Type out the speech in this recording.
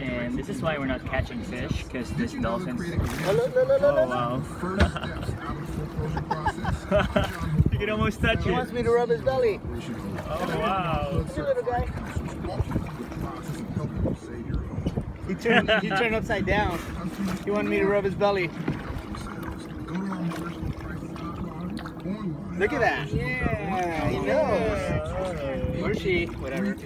And this is why we're not catching fish, because this dolphin. Oh, Oh wow. you can almost touch it. He wants me to rub his belly. Oh wow. Here, little guy. He turned, he turned upside down. He wanted me to rub his belly. Look at that. Yeah. Or she, whatever.